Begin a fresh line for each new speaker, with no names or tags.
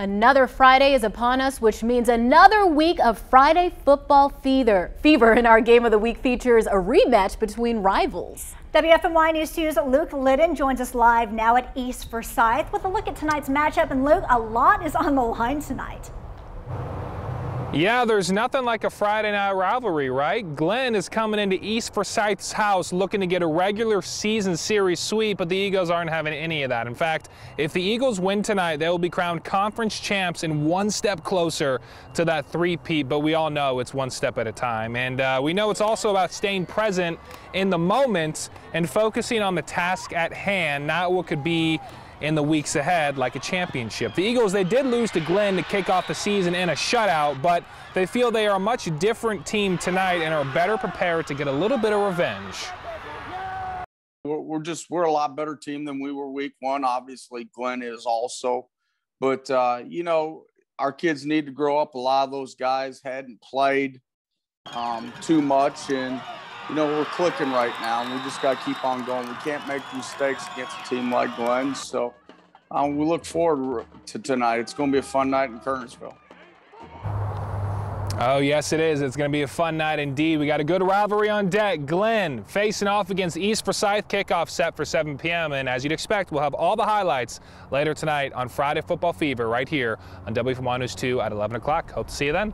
Another Friday is upon us, which means another week of Friday football fever. Fever in our Game of the Week features a rematch between rivals.
WFMY News 2's Luke Liddon joins us live now at East Forsyth with a look at tonight's matchup. And Luke, a lot is on the line tonight.
Yeah, there's nothing like a Friday night rivalry, right? Glenn is coming into East Forsyth's house looking to get a regular season series sweep, but the Eagles aren't having any of that. In fact, if the Eagles win tonight, they will be crowned conference champs and one step closer to that three-peat, but we all know it's one step at a time. And uh, we know it's also about staying present in the moment and focusing on the task at hand, not what could be in the weeks ahead like a championship. The Eagles, they did lose to Glenn to kick off the season in a shutout, but they feel they are a much different team tonight and are better prepared to get a little bit of revenge.
We're just, we're a lot better team than we were week one. Obviously, Glenn is also. But, uh, you know, our kids need to grow up. A lot of those guys hadn't played um, too much. And, you know, we're clicking right now, and we just got to keep on going. We can't make mistakes against a team like Glenn. So um, we look forward to tonight. It's going to be a fun night in Kernersville.
Oh, yes, it is. It's going to be a fun night indeed. We got a good rivalry on deck. Glenn facing off against East Forsyth. Kickoff set for 7 p.m. And as you'd expect, we'll have all the highlights later tonight on Friday Football Fever right here on WFMY News 2 at 11 o'clock. Hope to see you then.